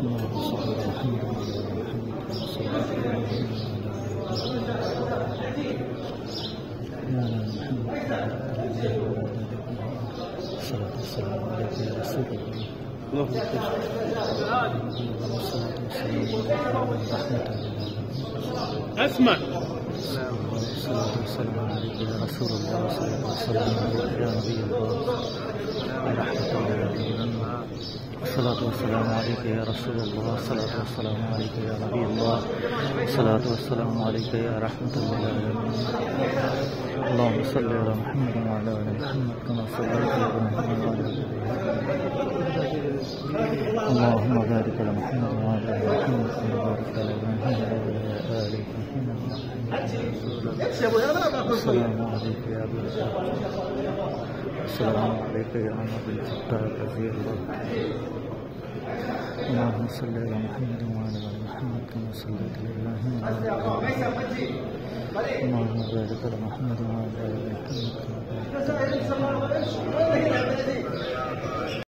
إبراهيم الصلاة والسلام عليك يا رسول الله اللهم صل والصلاة والسلام عليك يا رحمة للعالمين اسمع الصلاة والسلام عليك يا رسول الله والسلام عليك يا نبي الله الصلاة والسلام عليك يا رسول الله الصلاة والسلام عليك يا نبي الله الصلاة والسلام عليك يا رحمة للعالمين اللهم صل على محمد وعلى آل محمد كما صليت على إبراهيم وعلى آل اللهم بارك على محمد وعلى آل محمد كما باركت على إبراهيم وعلى آل إبراهيم السلام عليك يا أبي السلام عليك يا نبي الفتاح رضي الله. اللهم صل على محمد وعلى آل محمد كما صليت على إبراهيم وعلى آل إبراهيم. اللهم بارك على محمد وعلى آل محمد.